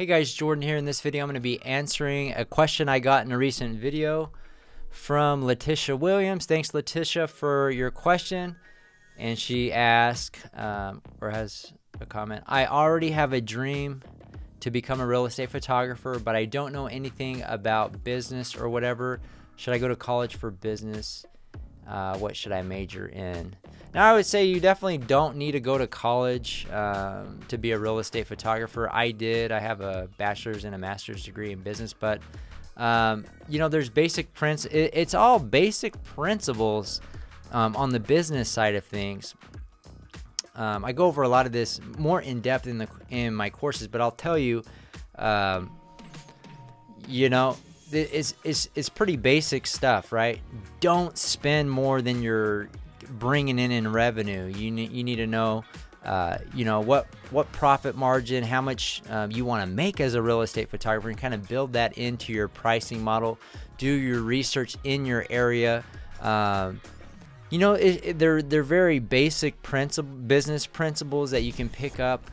Hey guys, Jordan here. In this video, I'm going to be answering a question I got in a recent video from Letitia Williams. Thanks, Letitia, for your question. And she asked, um, or has a comment, I already have a dream to become a real estate photographer, but I don't know anything about business or whatever. Should I go to college for business? Uh, what should I major in? Now, I would say you definitely don't need to go to college um, to be a real estate photographer. I did. I have a bachelor's and a master's degree in business, but um, you know, there's basic prints. It, it's all basic principles um, on the business side of things. Um, I go over a lot of this more in depth in the in my courses, but I'll tell you, um, you know, it's, it's, it's pretty basic stuff, right? Don't spend more than you're bringing in in revenue. You need, you need to know, uh, you know, what, what profit margin, how much um, you want to make as a real estate photographer and kind of build that into your pricing model. Do your research in your area. Um, you know, it, it, they're, they're very basic principle, business principles that you can pick up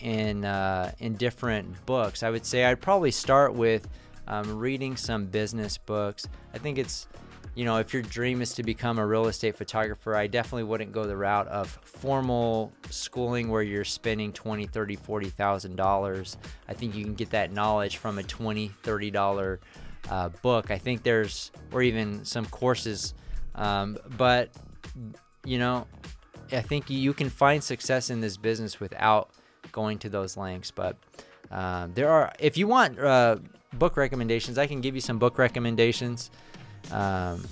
in, uh, in different books. I would say I'd probably start with um, reading some business books. I think it's, you know, if your dream is to become a real estate photographer, I definitely wouldn't go the route of formal schooling where you're spending 20, 30, 40,000 dollars. I think you can get that knowledge from a 20, 30 dollar uh, book. I think there's, or even some courses, um, but you know, I think you can find success in this business without going to those lengths. But um, there are, if you want. Uh, book recommendations, I can give you some book recommendations um,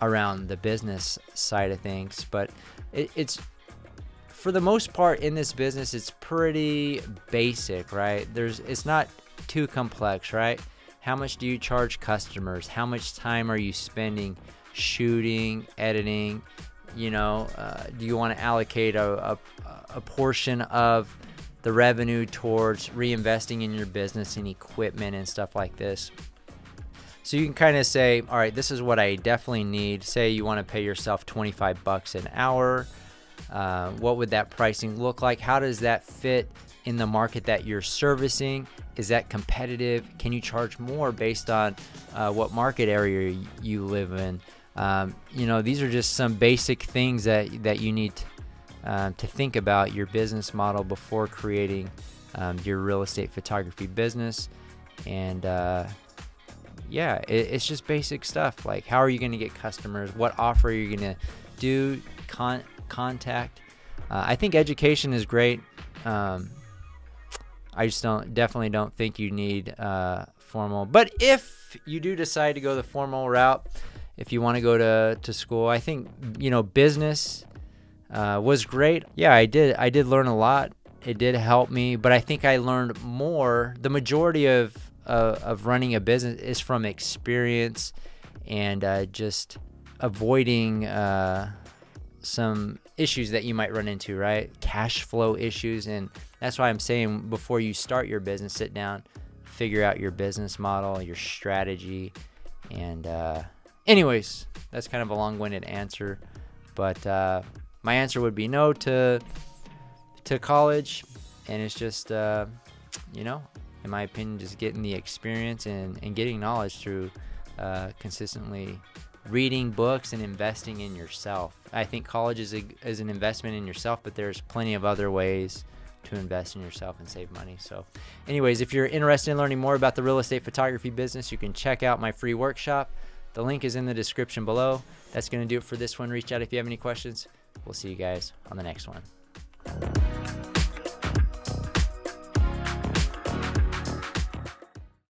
around the business side of things. But it, it's for the most part in this business, it's pretty basic, right? There's it's not too complex, right? How much do you charge customers? How much time are you spending shooting, editing? You know, uh, do you want to allocate a, a, a portion of the revenue towards reinvesting in your business and equipment and stuff like this. So you can kind of say, all right, this is what I definitely need. Say you want to pay yourself 25 bucks an hour. Uh, what would that pricing look like? How does that fit in the market that you're servicing? Is that competitive? Can you charge more based on uh, what market area you live in? Um, you know, these are just some basic things that that you need um, to think about your business model before creating um, your real estate photography business. And uh, yeah, it, it's just basic stuff like how are you going to get customers? What offer are you going to do? Con- contact. Uh, I think education is great. Um, I just don't definitely don't think you need uh, formal. But if you do decide to go the formal route, if you want to go to, to school, I think you know business uh, was great. Yeah, I did. I did learn a lot. It did help me, but I think I learned more. The majority of uh, of running a business is from experience and uh, just avoiding uh, some issues that you might run into, right? Cash flow issues, and that's why I'm saying before you start your business, sit down, figure out your business model, your strategy, and uh, anyways, that's kind of a long-winded answer, but uh, my answer would be no to to college, and it's just uh, you know, in my opinion, just getting the experience and, and getting knowledge through uh, consistently reading books and investing in yourself. I think college is, a, is an investment in yourself, but there's plenty of other ways to invest in yourself and save money. So, anyways, if you're interested in learning more about the real estate photography business, you can check out my free workshop. The link is in the description below. That's going to do it for this one. Reach out if you have any questions. We'll see you guys on the next one.